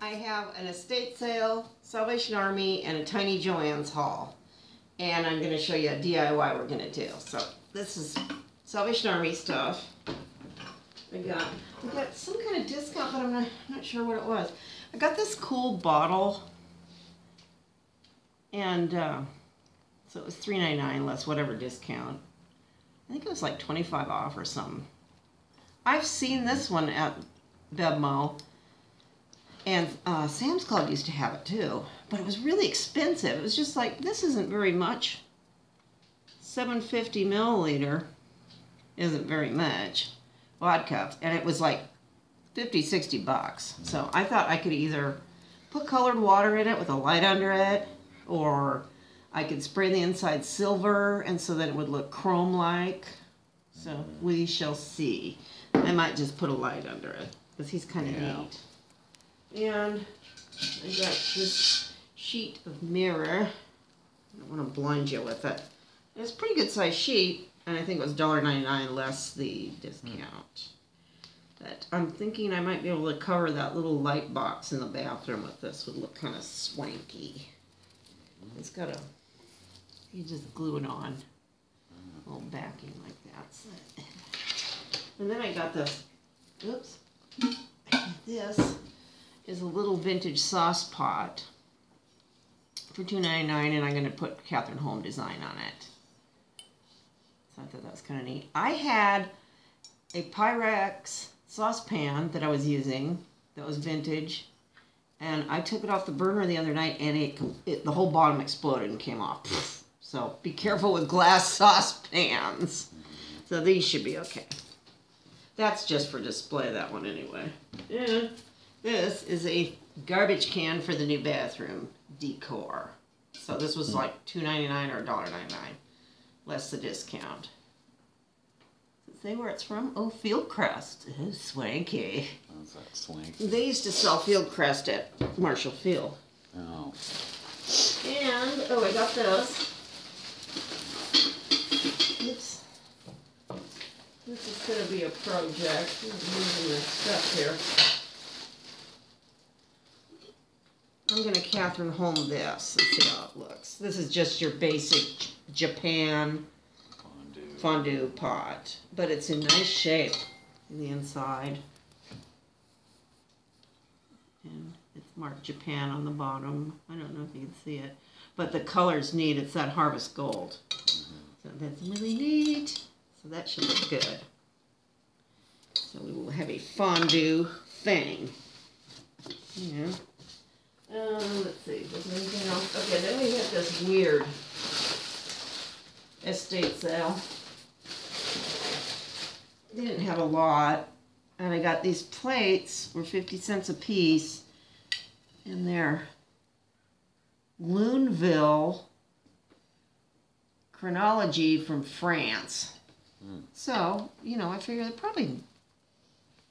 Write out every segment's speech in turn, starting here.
I have an estate sale, Salvation Army, and a tiny Joann's haul. And I'm gonna show you a DIY we're gonna do. So this is Salvation Army stuff. I got, I got some kind of discount, but I'm not, not sure what it was. I got this cool bottle. And uh, so it was $3.99 less whatever discount. I think it was like 25 off or something. I've seen this one at BevMo. And uh, Sam's Club used to have it too, but it was really expensive. It was just like this isn't very much. 750 milliliter isn't very much vodka, and it was like 50, 60 bucks. So I thought I could either put colored water in it with a light under it, or I could spray the inside silver, and so that it would look chrome-like. So we shall see. I might just put a light under it because he's kind of Yeah. neat. And I got this sheet of mirror. I don't want to blind you with it. It's a pretty good size sheet, and I think it was $1.99 less the discount. But I'm thinking I might be able to cover that little light box in the bathroom with this. Would look kind of swanky. It's got a, you just glue it on. A little backing like that. And then I got this, oops, this is a little vintage sauce pot for $2.99 and I'm going to put Cathrineholm design on it. So I thought that was kind of neat. I had a Pyrex saucepan that I was using that was vintage and I took it off the burner the other night and it, it the whole bottom exploded and came off. So be careful with glass saucepans. So these should be okay. That's just for display, that one anyway. And this is a garbage can for the new bathroom decor. So this was like two ninety nine or $1.99, less the discount. Say where it's from? Oh, Fieldcrest. Oh, swanky. How's that swank? They used to sell Fieldcrest at Marshall Field. Oh, And, oh, I got this. Oops. This is gonna be a project. I'm this stuff here. I'm gonna Cathrineholm this and see how it looks. This is just your basic Japan fondue. fondue pot, but it's in nice shape in the inside. And it's marked Japan on the bottom. I don't know if you can see it, but the color's neat. It's that harvest gold. Mm-hmm. So that's really neat. So that should look good. So we will have a fondue thing. Yeah. Um, let's see, was there anything else? Okay, then we have this weird estate sale. They didn't have a lot, and I got these plates were fifty cents a piece, and they're Luneville chronology from France. So you know, I figured it probably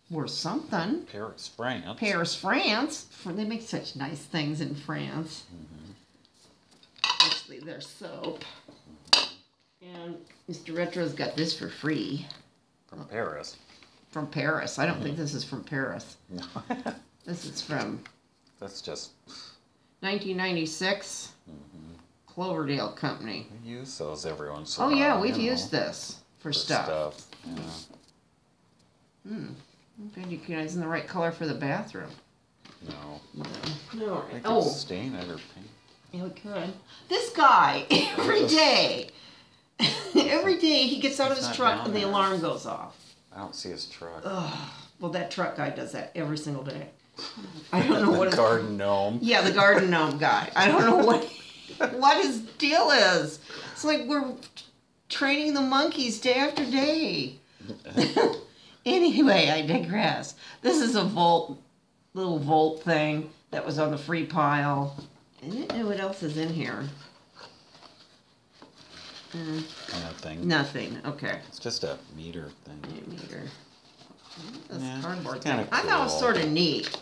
worth something. Paris, France. Paris, France. For they make such nice things in France. Mm-hmm. Especially their soap. And Mr. Retro's got this for free From Paris. from Paris. I don't think mm-hmm. this is from Paris. No. this is from That's just, 1996 mm-hmm. Cloverdale Company. we use those every once in a Oh yeah, we've know, used this for, for stuff. Yeah. Hmm. Okay, you guys in the right color for the bathroom. No. No. No. They could Oh, stain it or paint. Yeah, we could. This guy, every day, every day he gets out of He's his not truck down and the there. alarm goes off. I don't see his truck. Well, that truck guy does that every single day. I don't know what the his, garden gnome. Yeah, the garden gnome guy. I don't know what what his deal is. It's like we're training the monkeys day after day. Anyway, I digress. This is a volt, little volt thing that was on the free pile. I didn't know what else is in here. Uh, Nothing. nothing. Okay. It's just a meter thing. Meter. This Yeah, cardboard it's kinda. I thought it was sort of neat.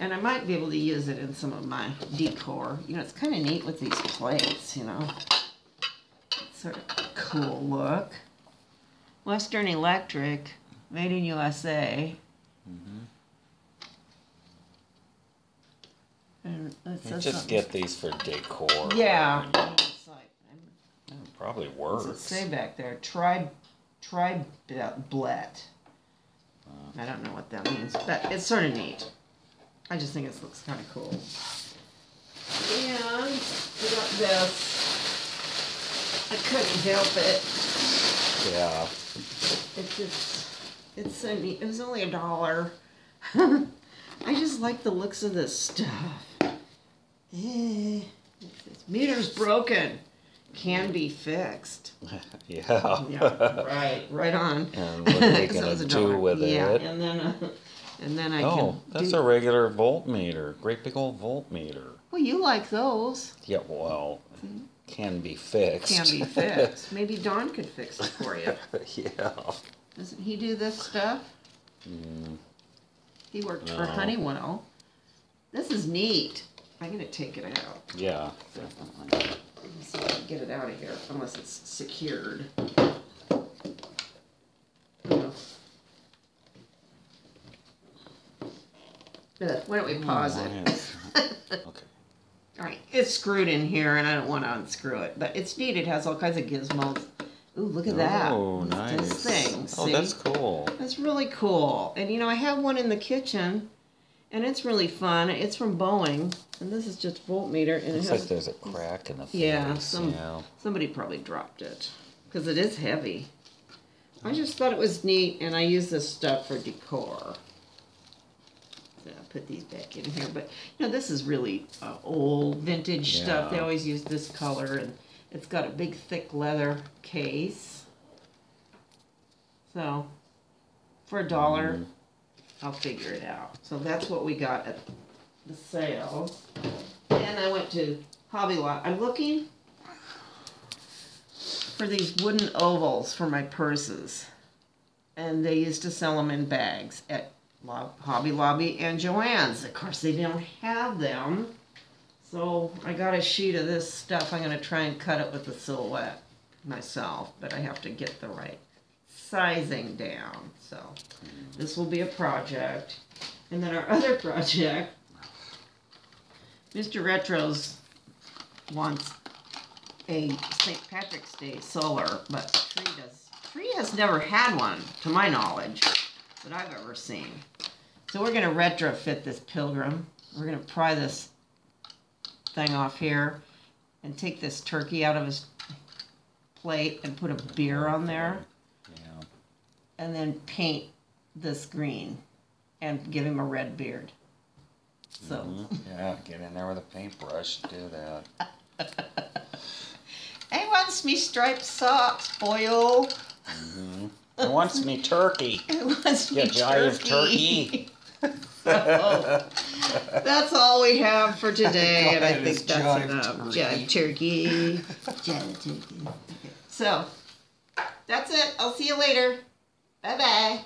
And I might be able to use it in some of my decor. You know, it's kind of neat with these plates, you know. Sort of cool look. Western Electric, made in USA. And it You says just something. get these for decor. Yeah. and It's like, It probably what's it say back there? Tri, tri blet. Uh. I don't know what that means, but it's sort of neat. I just think it looks kind of cool. And we got this. I couldn't help it. Yeah. It's just, it's so neat. It was only a dollar. I just like the looks of this stuff. Eh, it's- meter's broken. Can be fixed. yeah. Yeah, right, right on. And what are they that gonna do with yeah, it? and then, uh, and then I Oh, that's do, a regular voltmeter. Great big old voltmeter. Well, you like those? Yeah, well, can be fixed. Can be fixed. Maybe Don could fix it for you. yeah. Doesn't he do this stuff? Mm, He worked for Honeywell. This is neat. I'm gonna take it out. yeah, definitely. Let me see if I can get it out of here, unless it's secured. Oh. Ugh, Why don't we pause Oh, it? okay. Alright, it's screwed in here and I don't wanna unscrew it, but it's neat, it has all kinds of gizmos. Ooh, look at that. Oh, nice. This thing, oh, that's cool. That's really cool. And you know, I have one in the kitchen and it's really fun. It's from Boeing and this is just voltmeter and it Looks has like there's a crack in the face. Yeah, some- yeah. Somebody probably dropped it because it is heavy. I just thought it was neat, and I use this stuff for decor. So I'll put these back in here, but you know this is really uh, old vintage stuff. They always use this color, and it's got a big thick leather case. So for a dollar, Mhm. I'll figure it out. So that's what we got at the sale. And I went to Hobby Lobby. I'm looking for these wooden ovals for my purses. And they used to sell them in bags at Hobby Lobby and Joann's. Of course, they don't have them. So I got a sheet of this stuff. I'm going to try and cut it with the silhouette myself, but I have to get the right sizing down. So hmm. this will be a project. And then our other project, Mr. Retros wants a St. Patrick's Day solar, but Tree does. Tree has never had one, to my knowledge, that I've ever seen. So we're gonna retrofit this Pilgrim. We're gonna pry this thing off here and take this turkey out of his plate and put a beer on there Yeah. and then paint this green and give him a red beard. So Mhm. Yeah, get in there with a paintbrush. Do that. I wants me striped socks, boyo. hmm It wants me turkey. I wants me Yeah, jive turkey. so, that's all we have for today, and I think that's enough. turkey. Jive turkey. Jive turkey. Okay. So that's it. I'll see you later. Bye bye.